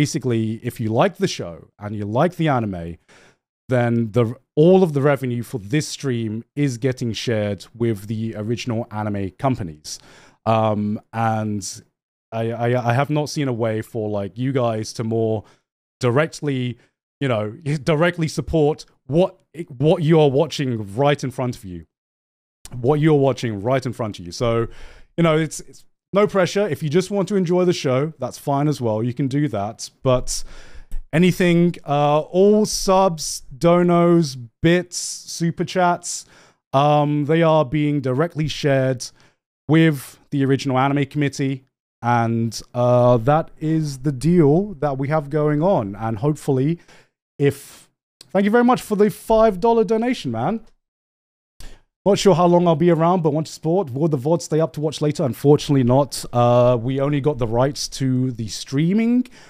basically, if you like the show and you like the anime, then the all of the revenue for this stream is getting shared with the original anime companies. Um, and I, I, I have not seen a way for like you guys to more directly, you know, directly support what what you are watching right in front of you, what you're watching right in front of you. So, you know, it's, it's no pressure. If you just want to enjoy the show, that's fine as well. You can do that, but anything, uh, all subs, donos, bits, super chats, um, they are being directly shared with the original anime committee. And uh, that is the deal that we have going on. And hopefully, if thank you very much for the $5 donation, man. Not sure how long I'll be around, but want to support. Will the VOD stay up to watch later? Unfortunately, not. Uh, we only got the rights to the streaming